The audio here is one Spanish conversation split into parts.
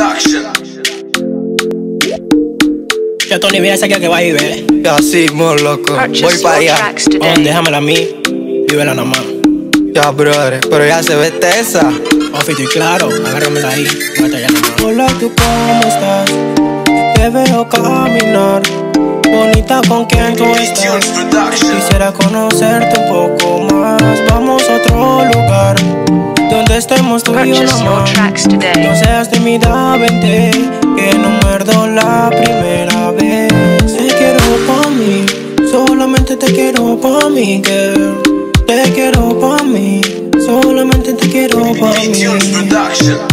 Production. Ya Tony viene que va y ve. Ya sí, mo loco. Voy para allá. Oh, déjamela a mí. Vívela nada más. Ya, brother. Pero ya se ve tesa. Ofito y claro, agárramela ahí. Mata ya nada más. Hola, ¿tú cómo estás? Te veo caminar. Bonita, ¿con quién tú estás? Quisiera conocerte un poco más. Vamos Purchase your tracks No today. seas tímida, vente Que no muerdo la primera vez Te quiero pa' mí Solamente te quiero pa' mí, girl Te quiero pa' mí Solamente te quiero pa' mí.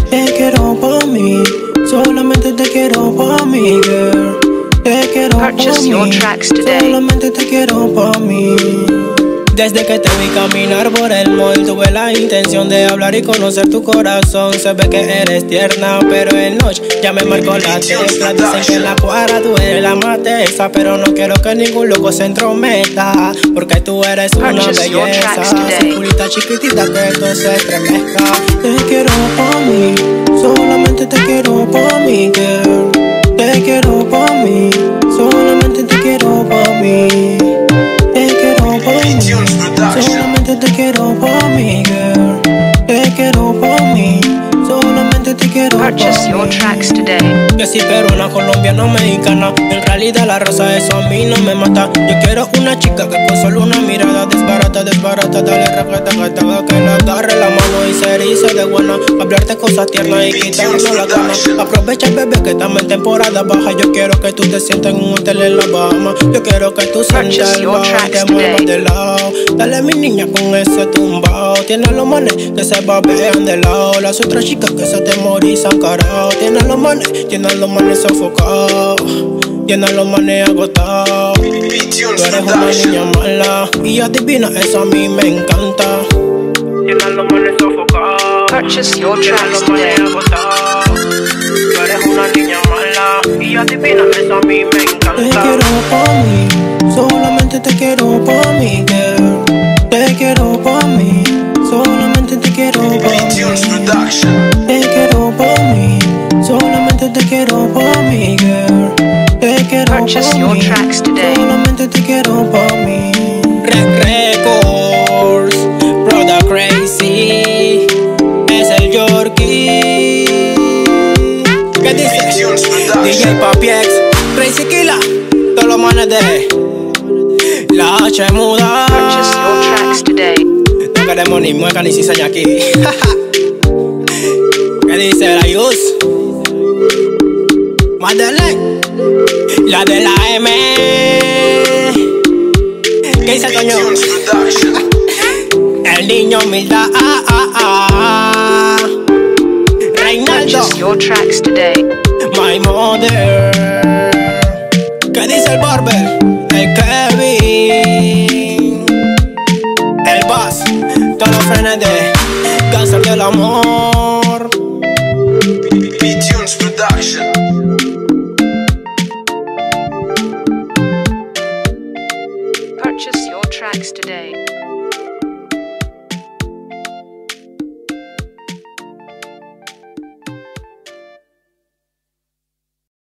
Te quiero pa' mí Solamente te quiero pa' mí, girl Te quiero pa' mí. Solamente te quiero pa' mí desde que te vi caminar por el mall Tuve la intención de hablar y conocer tu corazón. Se ve que eres tierna, pero en noche Ya me marcó la tecla Dicen que en la cuadra tú eres la mateza Pero no quiero que ningún loco se entrometa Porque tú eres una belleza. tracks today. Circulita chiquitita que esto se estremezca. Te quiero pa' mí Solamente te quiero pa' mí, tracks today. que si peruana, colombiana, mexicana En realidad la raza eso a mí no me mata Yo quiero una chica que con solo una mirada Desbarata, dale racata, gata Que le agarre la mano y se erice de buena. Hablarte cosas tiernas y quitarnos la gana. Aprovecha bebé que estamos en temporada baja. Yo quiero que tú te sientas en un hotel en la Bahama. Yo quiero que tú sientas el bajo y te muevas de lado. Dale mi niña con ese tumbao. Tiene los manes que se babean de lado. Las otras chicas que se temorizan carao Tiene los manes, tiene los manes sofocados. Tiene los manes agotados Tú eres una niña mala y adivina, eso a mí me encanta. Tiene los manes sofocados. Los manes agotados. Tú eres una niña mala y adivina, eso a mí me encanta. Te quiero pa' mí, solamente te quiero pa' mí, girl. Te quiero pa' mí, solamente te quiero Tunes mí. Te quiero pa' mí, solamente te quiero pa' mí, girl. Te quiero your mí, La H muda Purchase your tracks today. no queremos ni mueca ni cizaña aquí. ¿Qué dice la Yus? Madeleine, la de la M. ¿Qué dice Toño? El niño humildad. Ah, ah, ah. Reinaldo, Purchase your tracks today. my mother. ¿Qué el barber? El Kevin. El boss. Todos los frenes de cáncer del amor. Tunes Production. Purchase your tracks today.